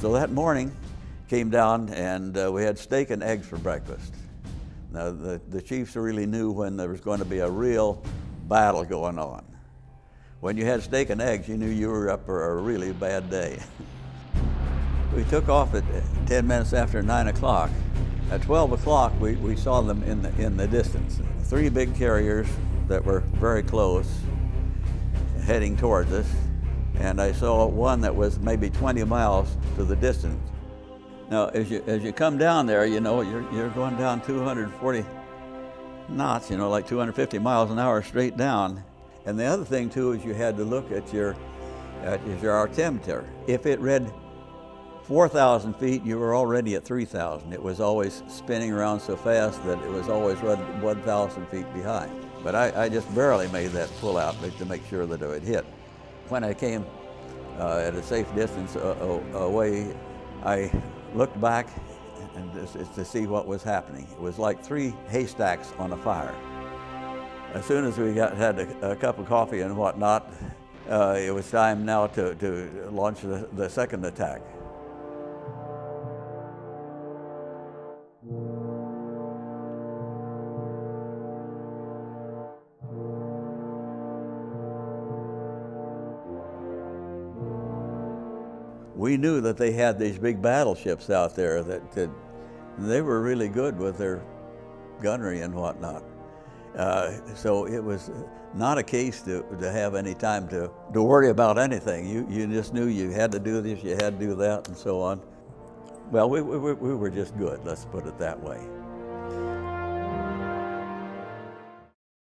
So that morning, came down and uh, we had steak and eggs for breakfast. Now, the, the chiefs really knew when there was going to be a real battle going on. When you had steak and eggs, you knew you were up for a really bad day. we took off at 10 minutes after 9 o'clock. At 12 o'clock, we, we saw them in the, in the distance. Three big carriers that were very close, heading towards us. And I saw one that was maybe 20 miles to the distance. Now, as you, as you come down there, you know, you're, you're going down 240 knots, you know, like 250 miles an hour straight down. And the other thing, too, is you had to look at your, at your altimeter. If it read 4,000 feet, you were already at 3,000. It was always spinning around so fast that it was always 1,000 feet behind. But I, I, just barely made that pull out to make sure that it would hit. When I came uh, at a safe distance uh, away, I looked back and to see what was happening. It was like three haystacks on a fire. As soon as we got, had a, a cup of coffee and whatnot, uh, it was time now to, to launch the, the second attack. We knew that they had these big battleships out there that, they were really good with their gunnery and whatnot. Uh, so it was not a case to, to have any time to, to worry about anything. You, you just knew you had to do this, you had to do that, and so on. Well, we, we, we were just good, let's put it that way.